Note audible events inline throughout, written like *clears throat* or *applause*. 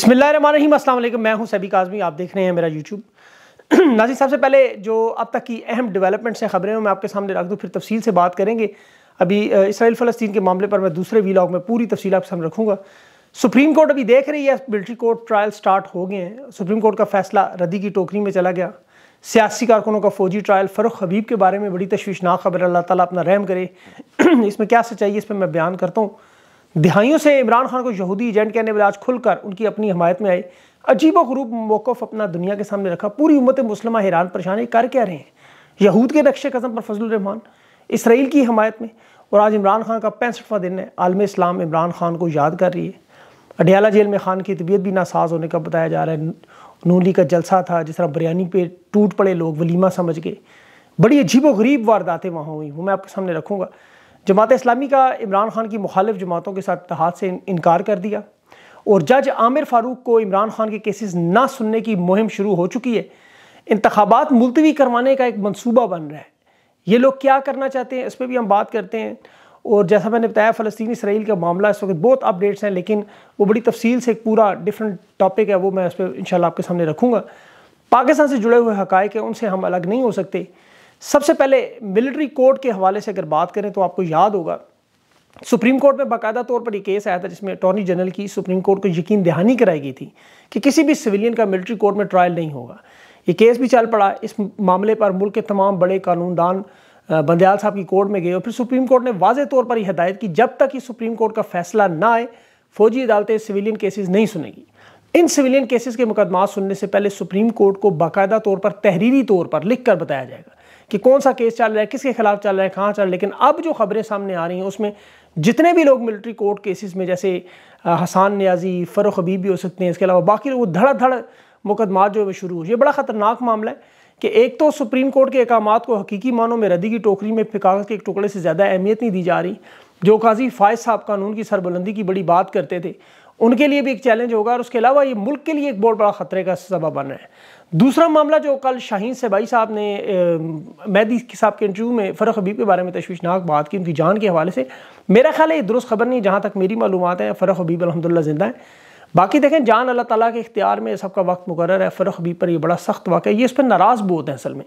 बिस्मिल्लाम अस्सलाम मैं हूँ सभी काजमी, आप देख रहे हैं मेरा यूट्यूब नाजी साहब से पहले जो अब तक की अहम डेवलपमेंट्स हैं, खबरें मैं आपके सामने रख दूँ, फिर तफसील से बात करेंगे। अभी इसराइल फ़लस्तीन के मामले पर मैं दूसरे वीलॉग में पूरी तफसील आपके सामने रखूँगा। सुप्रीम कोर्ट अभी देख रही है मिलिट्री कोर्ट ट्रायल स्टार्ट हो गए हैं। सुप्रीम कोर्ट का फैसला रद्दी की टोकरी में चला गया। सियासी कारकुनों का फौजी ट्रायल फ़रुख हबीब के बारे में बड़ी तशवीशनाक खबर, अल्लाह ताला अपना रहम करे। *clears throat* इसमें क्या सच्चाई है, इस पर मैं बयान करता हूँ। दिहाइयों से इमरान खान को यहूदी एजेंट कहने वाले आज खुलकर उनकी अपनी हमायत में आए। अजीब गरूब मौकफ अपना दुनिया के सामने रखा। पूरी उम्मत मुसलमा हैरान परेशान कर क्या रहे हैं? यहूद के नक्शे कदम पर फजल रहमान, इसराइल की हमायत में। और आज इमरान खान का पैंसठवां दिन है। आलम इस्लाम इमरान खान को याद कर रही है। अडियाला जेल में खान की तबीयत भी नासाज होने का बताया जा रहा है। नूली का जलसा था, जिस तरह बिरयानी पे टूट पड़े लोग वलीमा समझ के बड़ी अजीब व गरीब वारदातें वहाँ हुई। वो मैं आपके सामने रखूँगा। जमात इस्लामी का इमरान खान की मुखालिफ जमातों के साथ इतिहाद से इनकार कर दिया। और जज आमिर फारूक को इमरान खान के केसेस ना सुनने की मुहिम शुरू हो चुकी है। इंतबात मुलतवी करवाने का एक मनसूबा बन रहा है। ये लोग क्या करना चाहते हैं, इस पर भी हम बात करते हैं। और जैसा मैंने बताया, फ़लस्तनी इसराइल का मामला इस वक्त बहुत अपडेट्स हैं, लेकिन वो बड़ी तफसील से एक पूरा डिफरेंट टॉपिक है, वो मैं इस पर इन आपके सामने रखूँगा। पाकिस्तान से जुड़े हुए हक़ हैं, उनसे हम अलग नहीं हो सकते। सबसे पहले मिलिट्री कोर्ट के हवाले से अगर बात करें तो आपको याद होगा, सुप्रीम कोर्ट में बाकायदा तौर पर एक केस आया था जिसमें अटॉर्नी जनरल की सुप्रीम कोर्ट को यकीन दहानी कराई गई थी कि किसी भी सिविलियन का मिलिट्री कोर्ट में ट्रायल नहीं होगा। ये केस भी चल पड़ा। इस मामले पर मुल्क के तमाम बड़े कानूनदान बंदयाल साहब की कोर्ट में गए और फिर सुप्रीम कोर्ट ने वाज तौर पर यह हदायत की, जब तक ये सुप्रीम कोर्ट का फैसला ना आए, फौजी अदालतें सिविलियन केसेस नहीं सुनेगी। इन सिविलियन केसेस के मुकदमा सुनने से पहले सुप्रीम कोर्ट को बाकायदा तौर पर, तहरीरी तौर पर लिख कर बताया जाएगा। कि कौन सा केस चल रहा है, किसके खिलाफ चल रहा है, कहाँ चल रहा है। लेकिन अब जो खबरें सामने आ रही हैं, उसमें जितने भी लोग मिलिट्री कोर्ट केसेस में, जैसे हसान न्याजी, फ़रुख हबीब भी हो सकते हैं, इसके अलावा बाकी वो धड़ धड़ मुकदमा जो है शुरू हो ये बड़ा ख़तरनाक मामला है कि एक तो सुप्रीम कोर्ट के अहकाम को हकीकी मानों में रद्दी की टोकरी में कागज़ के एक टुकड़े से ज़्यादा अहमियत नहीं दी जा रही, जो काजी फायज साहब कानून की सरबुलंदी की बड़ी बात करते थे। उनके लिए भी एक चैलेंज होगा और उसके अलावा ये मुल्क के लिए एक बहुत बड़ा ख़तरे का सबब बन है। दूसरा मामला जो कल शाहीन सेबाई साहब ने मैदी साहब के इंटरव्यू में फ़रख हबीब के बारे में तश्वीशनाक बात की, उनकी जान के हवाले से। मेरा ख्याल है दुरुस्त खबर नहीं, जहाँ तक मेरी मालूम है, फ़रख हबीब अलहमदिल्ला ज़िंदा है। बाकी देखें, जान अल्लाह ताला के इख्तियार में सबका वक्त मुकर है। फ़रख हबीब पर यह बड़ा सख्त वाक़ है। ये इस पर नाराज़ बहुत है असल में।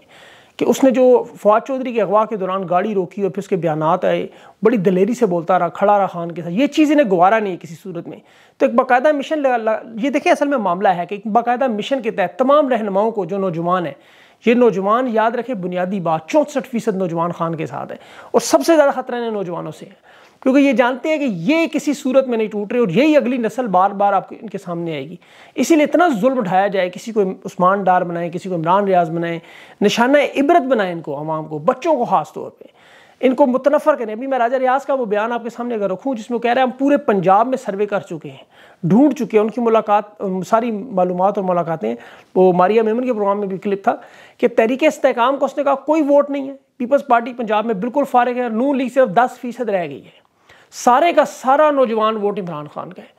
कि उसने जो फवाद चौधरी के अगवा के दौरान गाड़ी रोकी और फिर उसके बयान आए, बड़ी दलेरी से बोलता रहा, खड़ा रहा खान के साथ। ये चीज़ इन्हें गुवारा नहीं किसी सूरत में। तो एक बाकायदा मिशन ये देखिए असल में मामला है कि एक बाकायदा मिशन के तहत तमाम रहनुमाओं को जो नौजवान है, ये नौजवान याद रखे, बुनियादी बात, चौंसठ फ़ीसद नौजवान खान के साथ है। और सबसे ज़्यादा खतरा इन्हें नौजवानों से है। क्योंकि ये जानते हैं कि ये किसी सूरत में नहीं टूट रहे और यही अगली नस्ल बार बार आपके, इनके सामने आएगी। इसीलिए इतना जुल्म उठाया जाए, किसी को उस्मान डार बनाए, किसी को इमरान रियाज बनाए, निशाना इबरत बनाए इनको, आवाम को, बच्चों को ख़ास तौर पर इनको मुतनफ़र करें। अभी मैं राजा रियाज का वो बयान आपके सामने अगर रखूँ, जिसमें कह रहे हैं, हम पूरे पंजाब में सर्वे कर चुके हैं, ढूंढ चुके हैं, उनकी मुलाकात सारी मालूम और मुलाकातें, वो मारिया मेमन के प्रोग्राम में भी क्लिप था कि तहरीक इसकाम को उसने कहा, कोई वोट नहीं है। पीपल्स पार्टी पंजाब में बिल्कुल फारग है नू लीग सिर्फ़ दस फ़ीसद रह गई है। सारे का सारा नौजवान वोट इमरान खान का है।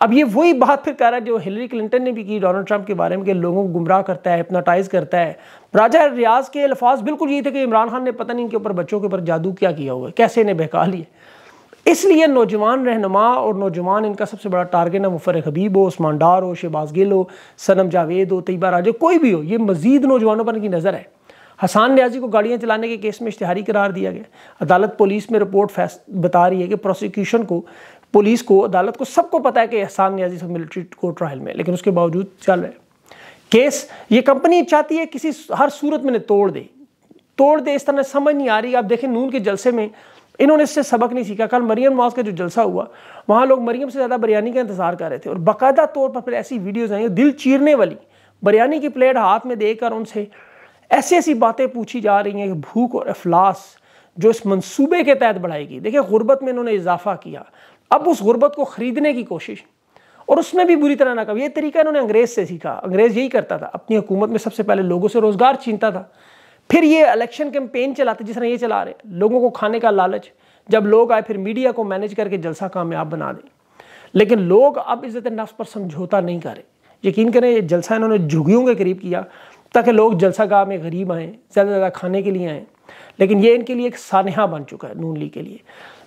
अब ये वही बात फिर कह रहा है जो हिलरी क्लिंटन ने भी की, डोनाल्ड ट्रंप के बारे में, कि लोगों को गुमराह करता है हिप्नाटाइज करता है। राजा रियाज के अल्फाज बिल्कुल ये थे कि इमरान खान ने पता नहीं इनके ऊपर बच्चों के ऊपर जादू क्या किया हुआ है, कैसे इन्हें बहका लिया इसलिए नौजवान रहनुमा और नौजवान इनका सबसे बड़ा टारगेट है मुफर हबीब हो, उस्मान डार हो, शहबाज गिल हो, सनम जावेद हो, तयबा राजे, कोई भी हो, ये मजीद नौजवानों पर इनकी नज़र है। हसान न्याजी को गाड़ियाँ चलाने के केस में इश्तहारी करार दिया गया। अदालत पुलिस में रिपोर्ट बता रही है कि प्रोसिक्यूशन को, पुलिस को, अदालत को सबको पता है कि हसान न्याजी सब मिलिट्री कोर्ट ट्रायल में लेकिन उसके बावजूद चल रहे केस, ये कंपनी चाहती है किसी हर सूरत में तोड़ दे। तोड़ दे, इस तरह समझ नहीं आ रही। आप देखें नून के जलसे में, इन्होंने इससे सबक नहीं सीखा। कल मरियम नवाज़ का जो जलसा हुआ, वहाँ लोग मरियम से ज़्यादा बिरयानी का इंतज़ार कर रहे थे और बाकायदा तौर पर फिर ऐसी वीडियोज़ आई दिल चीरने वाली। बिरयानी की प्लेट हाथ में देकर उनसे ऐसी ऐसी बातें पूछी जा रही हैं कि भूख और अफलास जो इस मंसूबे के तहत बढ़ाएगी। देखिए, गुर्बत में इन्होंने इजाफा किया। अब उस गुर्बत को ख़रीदने की कोशिश और उसमें भी बुरी तरह ना कहा ये तरीका इन्होंने अंग्रेज़ से सीखा। अंग्रेज़ यही करता था। अपनी हुकूमत में सबसे पहले लोगों से रोज़गार छीनता था। फिर ये इलेक्शन कैंपेन चलाते, जिस तरह ये चला रहे लोगों को खाने का लालच। जब लोग आए, फिर मीडिया को मैनेज करके जलसा कामयाब बना दें। लेकिन लोग अब इज़्ज़त नफ्स पर समझौता नहीं करें। यकीन करें जलसा इन्होंने झुगियों के करीब किया। ताकि लोग जलसा गाह में गरीब आएँ, ज़्यादा ज़्यादा खाने के लिए आएँ। लेकिन ये इनके लिए एक सानहा बन चुका है, नून लीग के लिए।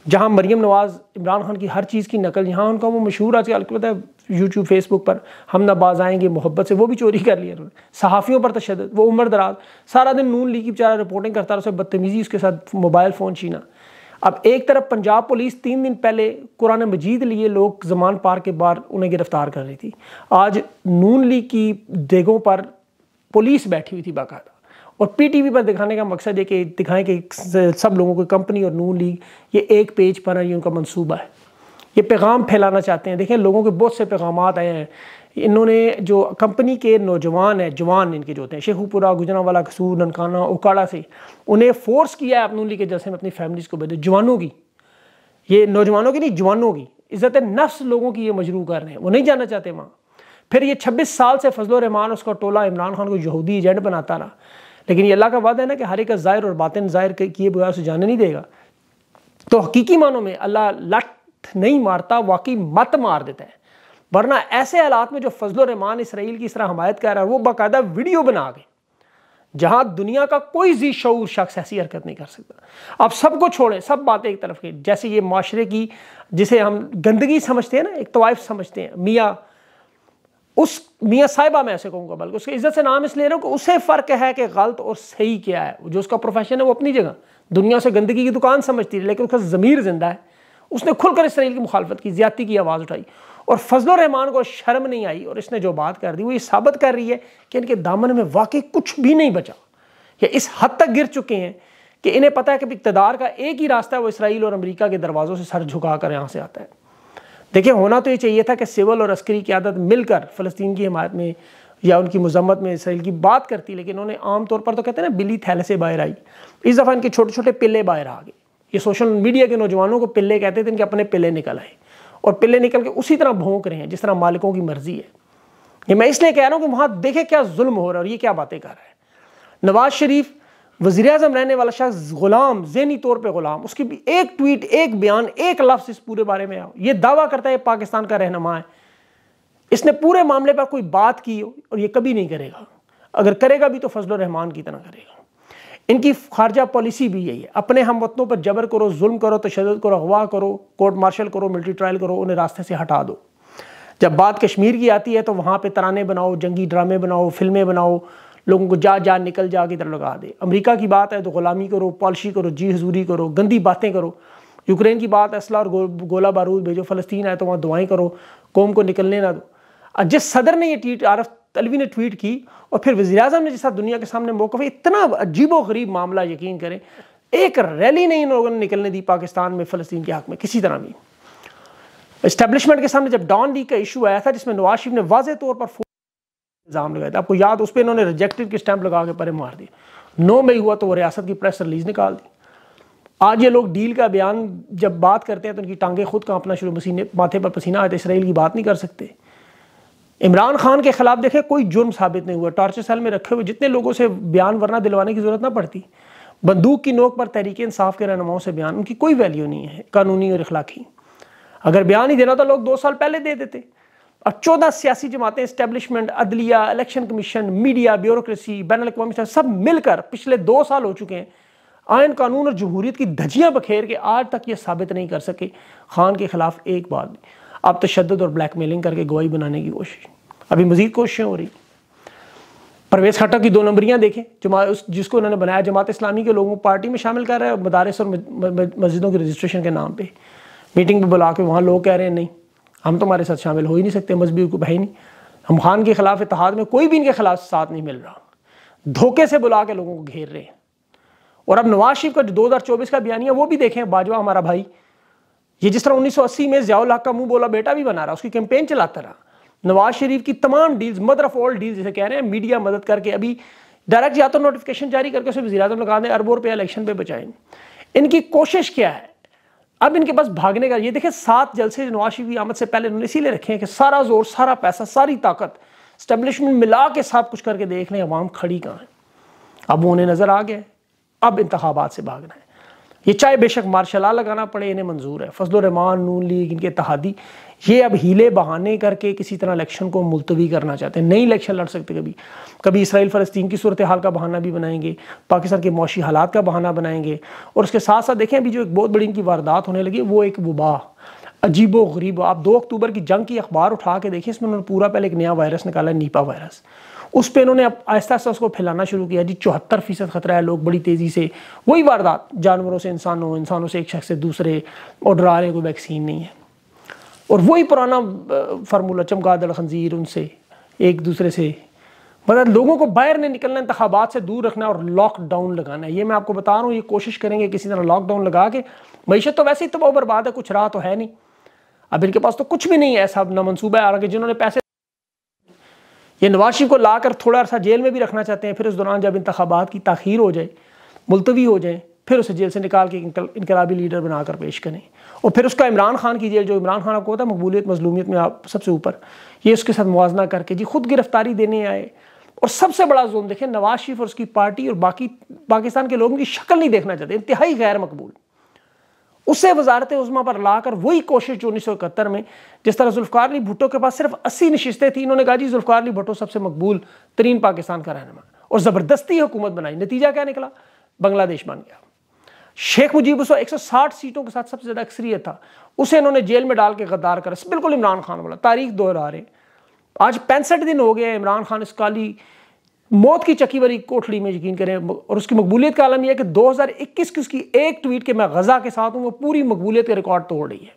जहाँ मरीम नवाज़ इमरान खान की हर चीज़ की नकल, यहाँ उनका वो मशहूर आजकल पता है यूट्यूब फेसबुक पर, हम ना बाज आएँगे मोहब्बत से, वो भी चोरी कर लिया उन्होंने। सहाफ़ियों पर तशद वो उम्र दराज, सारा दिन नून लीग की बेचारा रिपोर्टिंग करता रहा, उसे बदतमीज़ी, उसके साथ मोबाइल फ़ोन छीना। अब एक तरफ़ पंजाब पुलिस तीन दिन पहले कुरान मजीद लिए लोग जमान पार्क के बाहर उन्हें गिरफ़्तार कर रही थी। आज नून लीग की देगों पर पुलिस बैठी हुई थी बाकायदा। और पीटीवी पर दिखाने का मकसद है कि दिखाएँ कि सब लोगों को कंपनी और नून लीग, ये एक पेज पर है, ये उनका मंसूबा है। ये पैगाम फैलाना चाहते हैं। देखें लोगों के बहुत से पैगाम आए हैं। इन्होंने जो कंपनी के नौजवान हैं, जवान इनके जो होते हैं, शेखुपुरा, गुजरावाला, कसूर, ननकाना, उकाड़ा से, उन्हें फोर्स किया है अपनून लीग के जैसे में अपनी फैमिलीज़ को भेजे जवानों की। ये नौजवानों की नहीं, जवानों की। इज़्ज़त नफ्स लोगों की ये मजरू कर रहे हैं। वो नहीं जाना चाहते वहाँ। फिर ये 26 साल से फजल रहमान, उसका टोला इमरान खान को यहूदी एजेंट बनाता रहा। लेकिन ये अल्लाह का वादा है ना कि हर एक ज़ाहिर और बातिन ज़ाहिर किए बगैर उसे जाने नहीं देगा। तो हकीकी मानों में अल्लाह लट नहीं मारता, वाकई मत मार देता है। वरना ऐसे हालात में जो फजल रहमान इसराइल की इस तरह हमायत कर रहा है, वो बाकायदा वीडियो बना के, जहाँ दुनिया का कोई जी शूर शख्स ऐसी हरकत नहीं कर सकता। आप सबको छोड़ें, सब बातें एक तरफ़ की। जैसे ये माशरे की, जिसे हम गंदगी समझते हैं ना, एक तवाइफ समझते हैं। मियाँ उस मियाँ साहिबा मैं ऐसे कहूँगा, बल्कि उसकी इज़्ज़त से नाम इसलिए रहा हूँ कि उसे फ़र्क है कि गलत और सही क्या है। जो उसका प्रोफेशन है वो अपनी जगह। दुनिया से गंदगी की दुकान समझती है लेकिन उसका ज़मीर ज़िंदा है। उसने खुलकर इसराइल की मुखालफत की ज़्यादा की आवाज़ उठाई। और फजल रहमान को शर्म नहीं आई और इसने जो बात कर दी, वो ये साबित कर रही है कि इनके दामन में वाकई कुछ भी नहीं बचा। या इस हद तक गिर चुके हैं कि इन्हें पता है कि इकतदार का एक ही रास्ता है, वो इसराइल और अमेरिका के दरवाज़ों से सर झुका कर यहाँ से आता है। देखिए, होना तो ये चाहिए था कि सिविल और अस्करी की आदत मिलकर फ़लस्तीन की हमायत में या उनकी मजम्मत में इसराइल की बात करती, लेकिन उन्होंने आमतौर पर तो कहते हैं ना, बिली थैले से बाहर आई। इस दफ़ा इनके छोटे छोटे पिल्ले बाहर आ गए। ये सोशल मीडिया के नौजवानों को पिल्ले कहते थे, इनके अपने पिल्ले निकल आए। और पिल्ले निकल के उसी तरह भोंक रहे हैं, जिस तरह मालिकों की मर्ज़ी है। ये मैं इसलिए कह रहा हूँ कि वहाँ देखे क्या जुल्म हो रहा है और ये क्या बातें कर रहा है। नवाज़ शरीफ वजी अजम रहने वाला शख्स गुलाम, जहनी तौर पर गुलाम, उसकी भी एक ट्वीट एक बयान, एक लफ्ज़ इस पूरे बारे में आओ ये दावा करता है पाकिस्तान का रहनमा है। इसने पूरे मामले पर कोई बात की और ये कभी नहीं करेगा। अगर करेगा भी तो फजल रहमान की तरह करेगा। इनकी खारजा पॉलिसी भी यही है। अपने हम वतनों पर जबर करो, जुल्म करो तशद करो, अगवा करो, कोर्ट मार्शल करो, मिलिट्री ट्रायल करो, उन्हें रास्ते से हटा दो। जब बात कश्मीर की आती है तो वहाँ पर तराने बनाओ, जंगी ड्रामे बनाओ, फ़िल्में बनाओ लोगों को जा जा निकल जा की तरह लगा दे। अमेरिका की बात है तो ग़ुलामी करो पॉलिशी करो जी हजूरी करो गंदी बातें करो। यूक्रेन की बात है असला और गो, गोला बारूद भेजो फ़लस्तीन आए तो वहाँ दुआएँ करो कौम को निकलने ना दो। जिस सदर ने ये ट्वीट आरफ तलवी ने ट्वीट की और फिर वजी अजम ने जैसा दुनिया के सामने मौका इतना अजीब गरीब मामला यकीन करें एक रैली नहीं इन लोगों ने निकलने दी पाकिस्तान में फ़लस्तीन के हक में किसी तरह भी इस्टेब्लिशमेंट के सामने जब डॉन लीग का इशू आया था जिसमें नवाज़ शरीफ ने वाजे तौर पर इल्ज़ाम लगाया था। आपको याद उस पर इन्होंने रिजेक्टेड के स्टैंप लगा के परे मार दिए। नौ मई हुआ तो वो रियासत की प्रेस रिलीज़ निकाल दी। आज ये लोग डील का बयान जब बात करते हैं तो उनकी टांगे खुद कांपना शुरू मसीने माथे पर पसीना आए इसराइल की बात नहीं कर सकते। इमरान खान के खिलाफ देखे, कोई जुर्म साबित नहीं हुआ। टॉर्चर सेल में रखे हुए जितने लोगों से बयान वरना दिलवाने की ज़रूरत ना पड़ती। बंदूक की नोक पर तहरीक इंसाफ के रहनुमाओं से बयान, उनकी कोई वैल्यू नहीं है, कानूनी और इखलाकी। अगर बयान ही देना तो लोग दो साल पहले दे देते। अब चौदह सियासी जमातें इस्टेब्लिशमेंट अदलिया इलेक्शन कमीशन मीडिया ब्यूरोक्रेसी बैन अवी सब मिलकर पिछले दो साल हो चुके हैं। आयन कानून और जमहूरियत की धजियाँ बखेर के आज तक ये साबित नहीं कर सके। खान के खिलाफ एक बात भी अब तशद और ब्लैक मेलिंग करके गवाही बनाने की कोशिश। अभी मजीद कोशिशें हो रही परवेज खट्टा की दो नंबरियाँ देखें। जमा, उस, जिसको उन्होंने बनाया, जमात इस्लामी के लोगों को पार्टी में शामिल कर रहा है मदारस और मस्जिदों के रजिस्ट्रेशन के नाम पर मीटिंग पर बुला के वहाँ लोग कह रहे हैं, नहीं हम तुम्हारे साथ शामिल हो ही नहीं सकते मजहबी को भाई नहीं। हम खान के खिलाफ इतिहाद में कोई भी इनके खिलाफ साथ नहीं मिल रहा। धोखे से बुला के लोगों को घेर रहे हैं। और अब नवाज़ शरीफ का जो दो हज़ार चौबीस का बयानिया, वो भी देखें, बाजवा हमारा भाई। ये जिस तरह उन्नीस सौ अस्सी में जयाउल हक का मुँह बोला, बेटा भी बना रहा, उसकी कैंपेन चलाता रहा। नवाज़ शरीफ की तमाम deals mother of all deals जैसे कह रहे हैं मीडिया मदद करके अभी डायरेक्ट या तो नोटिफिकेशन जारी करके उसे वजी लगा दें, अरबों रुपये इलेक्शन पे बचाएँ। इनकी कोशिश क्या है? अब इनके पास भागने का, ये देखिए सात जलसे नवाज़ शरीफ आमद से पहले उन्होंने इसीलिए रखे हैं कि सारा ज़ोर, सारा पैसा, सारी ताकत स्टेब्लिशमेंट मिला के सब कुछ करके देख लें, अवाम खड़ी कहाँ है? अब वो उन्हें नज़र आ गए। अब इंतबात से भागना है। ये चाहे बेशक मार्शल लगाना पड़े, इन्हें मंजूर है। फजल रहमान, नून लीग, इनके तहादी ये अब हीले बहाने करके किसी तरह इलेक्शन को मुलतवी करना चाहते हैं। नई इलेक्शन लड़ सकते कभी। कभी इसराइल फ़लस्तीन की सूरत हाल का बहाना भी बनाएँगे, पाकिस्तान के मौशी हालात का बहाना बनाएँगे। और उसके साथ साथ देखें, अभी जो एक बहुत बड़ी इनकी वारदात होने लगी, वो एक वबा अजीबो गरीब आप दो अक्टूबर की जंग की अखबार उठा के देखिए, इसमें उन्होंने पूरा पहले एक नया वायरस निकाला, नीपा वायरस। उस पर इन्होंने आहिस्ता आहिस्ता उसको फैलाना शुरू किया। जी, चौहत्तर फ़ीसद खतरा है, लोग बड़ी तेज़ी से, वही वारदात। जानवरों से, इंसानों इंसानों से एक शख्स से दूसरे, और डरा रहे कोई वैक्सीन नहीं है। और वही पुराना फार्मूला चमगादड़, खंजीर, उनसे, एक दूसरे से। मतलब लोगों को बाहर नहीं निकलना इंतबात से दूर रखना और लॉकडाउन लगाना है। ये मैं आपको बता रहा हूँ, ये कोशिश करेंगे किसी तरह लॉकडाउन लगा के। मीशत तो वैसे ही तो बर्बाद है, कुछ रहा तो है नहीं। अब इनके पास तो कुछ भी नहीं है, ऐसा ना मनसूबा कि जिन्होंने पैसे ये नवाज़ शरीफ को लाकर थोड़ा सा जेल में भी रखना चाहते हैं, फिर उस दौरान जब इंतबात की तखीर हो जाए, मुलतवी हो जाए, फिर उसे जेल से निकाल के इनकलाबी लीडर बनाकर पेश करें। और फिर उसका इमरान खान की जेल, जो इमरान खान आपको होता है, मकबूलियत, मजलूमियत में आप सबसे ऊपर, ये उसके साथ मुवजना करके जी खुद गिरफ्तारी देने आए। और सबसे बड़ा जोन देखें नवाज़ शरीफ और उसकी पार्टी और बाकी, पाकिस्तान के लोगों की शक्ल नहीं देखना चाहते, इंतहाई गैर मकबूल। उसे वजारत उजमा पर लाकर वही कोशिश जो उन्नीस सौ इकहत्तर में, जिस तरह जुल्फ़ार अली भुट्टो के पास सिर्फ़ अस्सी नशस्तें थी, इन्होंने कहा जी जुल्फ़ार अली भुट्टो सबसे मकबूल तरीन पाकिस्तान का रहनमा और ज़बरदस्ती हुकूमत बनाई। नतीजा क्या निकला? बांग्लादेश बन गया। शेख मुजीब उस सौ साठ सीटों के साथ सबसे ज़्यादा अक्सरियत था। उसे इन्होंने जेल में डाल के गद्दार कर बिल्कुल इमरान खान वाला। तारीख दोहरा रहे आज पैंसठ दिन हो गए इमरान खान इस काली मौत की चकी वाली कोठड़ी में यकीन करें। और उसकी मकबूलियत का आलम यह है कि 2021 की उसकी एक ट्वीट के मैं गज़ा के साथ हूँ, वो पूरी मकबूलियत के रिकॉर्ड तोड़ रही है।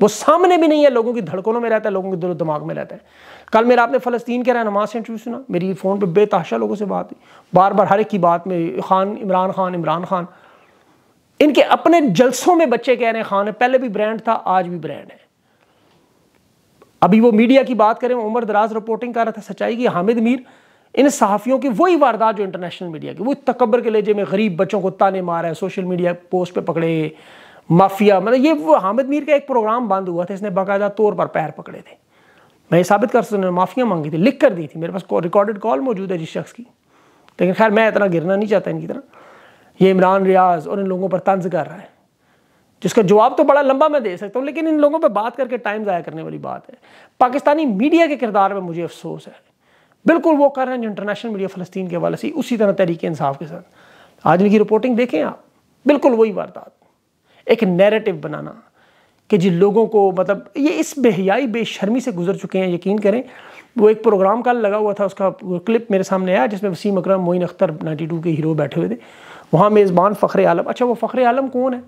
वो सामने भी नहीं है, लोगों की धड़कनों में रहता है, लोगों के दिलो दिमाग में रहता है। कल मेरा आपने फ़लस्तीन के रहनमा से इंटरव्यू सुना। मेरी फ़ोन पर बेतहाशा लोगों से बात हुई। बार बार हर एक की बात में, खान, इमरान खान इमरान खान। इनके अपने जलसों में बच्चे कह रहे हैं, खान है पहले भी ब्रांड था, आज भी ब्रांड है. अभी वो मीडिया की बात करें, उमर दराज रिपोर्टिंग कर रहा था सच्चाई की, हामिद मीर, इन सहाफ़ियों की वही वारदात जो इंटरनेशनल मीडिया की, वो तकबर के लेजे में गरीब बच्चों को ताने मारा है सोशल मीडिया पोस्ट पे पकड़े माफिया मतलब ये वो हामिद मीर का एक प्रोग्राम बंद हुआ था, इसने बाकायदा तौर पर पैर पकड़े थे। मैं ये साबित कर सकता माफ़िया मांगी थी, लिख कर दी थी, मेरे पास रिकॉर्डेड कॉल मौजूद है जिस शख्स की। लेकिन खैर, मैं इतना गिरना नहीं चाहता इनकी तरह। ये इमरान रियाज और इन लोगों पर तंज कर रहा है। जिसका जवाब तो बड़ा लंबा मैं दे सकता हूँ, लेकिन इन लोगों पर बात करके टाइम ज़ाया करने वाली बात है। पाकिस्तानी मीडिया के किरदार में मुझे अफसोस है। बिल्कुल वो कर रहे हैं जो इंटरनेशनल मीडिया फ़लस्तीन के हवाले से, उसी तरह तरीके इंसाफ के साथ। आज इनकी रिपोर्टिंग देखें आप, बिल्कुल वही वारदात। एक नैरेटिव बनाना कि जिन लोगों को मतलब ये इस बेहयाई, बेशर्मी से गुजर चुके हैं, यकीन करें। वो एक प्रोग्राम कल लगा हुआ था, उसका क्लिप मेरे सामने आया, जिसमें वसीम अकरम, मोइन अख्तर, नाइन्टी टू के हीरो बैठे हुए थे। वहाँ मेज़बान फ़ख्र आलम। अच्छा वो फ़ख्र आलम कौन है?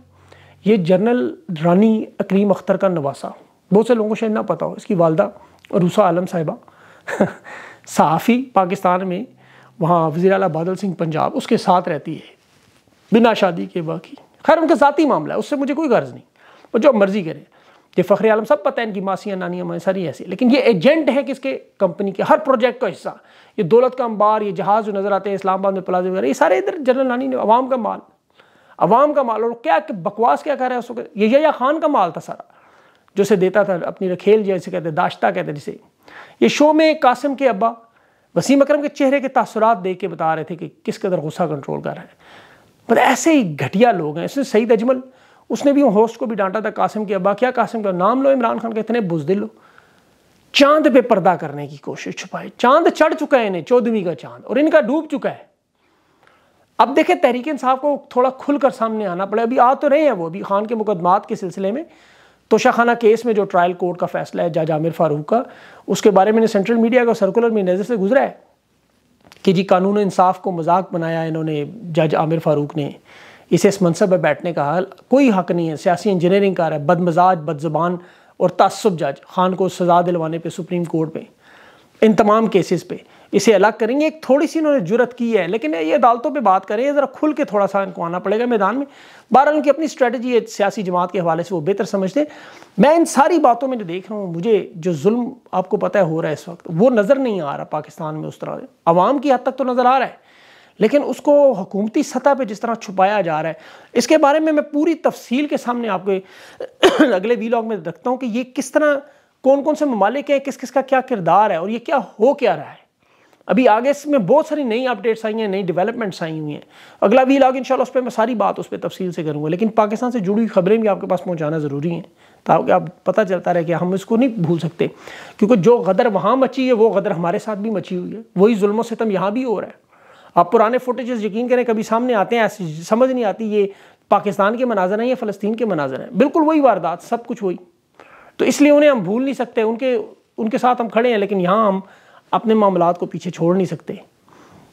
ये जनरल रानी अकरीम अख्तर का नवासा। बहुत से लोगों को शायद ना पता हो, इसकी वालदा रूसा आलम साहिबा। *laughs* सहाफ़ी पाकिस्तान में, वहाँ वज़ी अला बादल सिंह पंजाब, उसके साथ रहती है। बिना शादी के बाकी। खैर, उनका ज़ाती मामला है, उससे मुझे कोई गर्ज नहीं। वो जो मर्ज़ी करें। ये फ़ख्र आलम सब पता है इनकी मासियाँ, नानियाँ, मैं, सारी ऐसी। लेकिन ये एजेंट है किसके कंपनी के, हर प्रोजेक्ट का हिस्सा। ये दौलत का अंबार, ये जहाज़ जो नज़र आते हैं, इस्लामाबाद में प्लाजे वगैरह, ये सारे इधर जनरल नानी ने, अवाम का माल। अवाम का माल, और क्या बकवास क्या कर रहा है उसको? ये या खान का माल था सारा, जो से देता था, अपनी रखेल जैसे कहते दाश्ता कहते जिसे। ये शो में कासिम के अब्बा, वसीम अक्रम के चेहरे के तासुरात देख के बता रहे थे कि किस कदर गुस्सा कंट्रोल कर रहे हैं। पर ऐसे ही घटिया लोग हैं, इसमें सईद अजमल उसने भी होस्ट को भी डांटा था कासिम के अब्बा, क्या कासिम का नाम लो, इमरान खान का इतने बुजदिल लो। चाँद पे पर्दा करने की कोशिश छुपाए चाँद चढ़ चुका है इन्हें, चौदहवीं का चाँद, और इनका डूब चुका है। अब देखें, तहरीक इंसाफ को थोड़ा खुलकर सामने आना पड़े। अभी आ तो रहे हैं वो, अभी खान के मुकदमात के सिलसिले में। तोशाखाना केस में जो ट्रायल कोर्ट का फैसला है, जज आमिर फारूक का, उसके बारे में सेंट्रल मीडिया का सर्कुलर में नज़र से गुजरा है कि जी कानून इंसाफ को मज़ाक बनाया इन्होंने, जज आमिर फारूक ने। इसे इस मनसब में बैठने का हाल कोई हक नहीं है। सियासी इंजीनियरिंग कर रहा है, बदमजाज, बदजबान और तसब जज खान को सज़ा दिलवाने पे, सुप्रीम कोर्ट में इन तमाम केसेस पे। इसे अलग करेंगे, एक थोड़ी सी इन्होंने ज़रूरत की है, लेकिन ये अदालतों पे बात करें ज़रा खुल के थोड़ा सा इनको आना पड़ेगा मैदान में। बहरहाल उनकी अपनी स्ट्रेटजी है, सियासी जमात के हवाले से वो बेहतर समझते हैं। मैं इन सारी बातों में जो देख रहा हूँ, मुझे जो जुल्म आपको पता है हो रहा है इस वक्त, वो नज़र नहीं आ रहा पाकिस्तान में उस तरह आवाम की हद तक तो नज़र आ रहा है। लेकिन उसको हुकूमती सतह पर जिस तरह छुपाया जा रहा है, इसके बारे में मैं पूरी तफसील के सामने आपके *clears throat* अगले वीलॉग में रखता हूँ कि ये किस तरह कौन कौन से ममालिक हैं किस किस का क्या किरदार है और ये क्या हो क्या रहा है। अभी आगे इसमें बहुत सारी नई अपडेट्स आई हैं, नई डेवलपमेंट्स आई हुई हैं। अगला वी लॉग इंशाल्लाह उस पर मैं सारी बात उस पर तफसील से करूँगा, लेकिन पाकिस्तान से जुड़ी हुई खबरें भी आपके पास पहुँचाना ज़रूरी हैं, ताकि आप पता चलता रहे कि हम इसको नहीं भूल सकते, क्योंकि जो गदर वहाँ मची है, वो गदर हमारे साथ भी मची हुई है, वही जुल्म सितम यहाँ भी हो रहा है। आप पुराने फोटेज़ यकीन करें, कभी सामने आते हैं, ऐसी समझ नहीं आती ये पाकिस्तान के मनाजर हैं या फ़लस्तीन के मनाजर हैं। बिल्कुल वही वारदात, सब कुछ वही। तो इसलिए उन्हें हम भूल नहीं सकते, उनके उनके साथ हम खड़े हैं, लेकिन यहाँ हम अपने मामला को पीछे छोड़ नहीं सकते।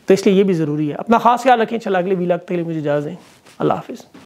तो इसलिए ये भी ज़रूरी है। अपना खास ख्याल रखें, चला अगले वीलाग के लिए मुझे इजाज़ दें। अल्लाह हाफिज़।